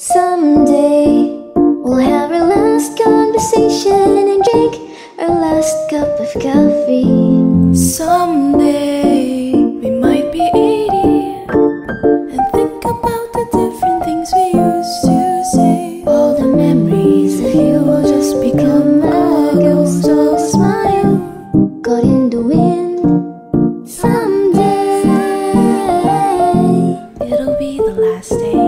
Someday we'll have our last conversation and drink our last cup of coffee. Someday we might be 80 and think about the different things we used to say. All the memories of you will just become a ghost of a smile caught in the wind. Someday It'll be the last day.